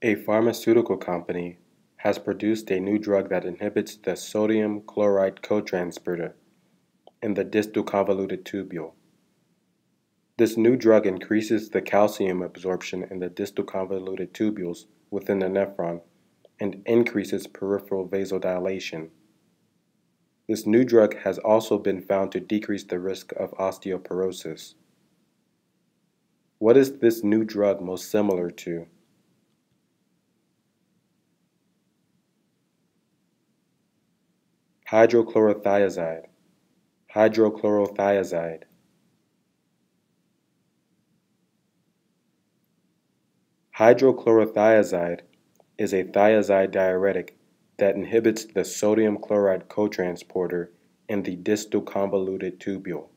A pharmaceutical company has produced a new drug that inhibits the sodium chloride cotransporter in the distal convoluted tubule. This new drug increases the calcium absorption in the distal convoluted tubules within the nephron and increases peripheral vasodilation. This new drug has also been found to decrease the risk of osteoporosis. What is this new drug most similar to? Hydrochlorothiazide. Hydrochlorothiazide. Hydrochlorothiazide is a thiazide diuretic that inhibits the sodium chloride cotransporter in the distal convoluted tubule.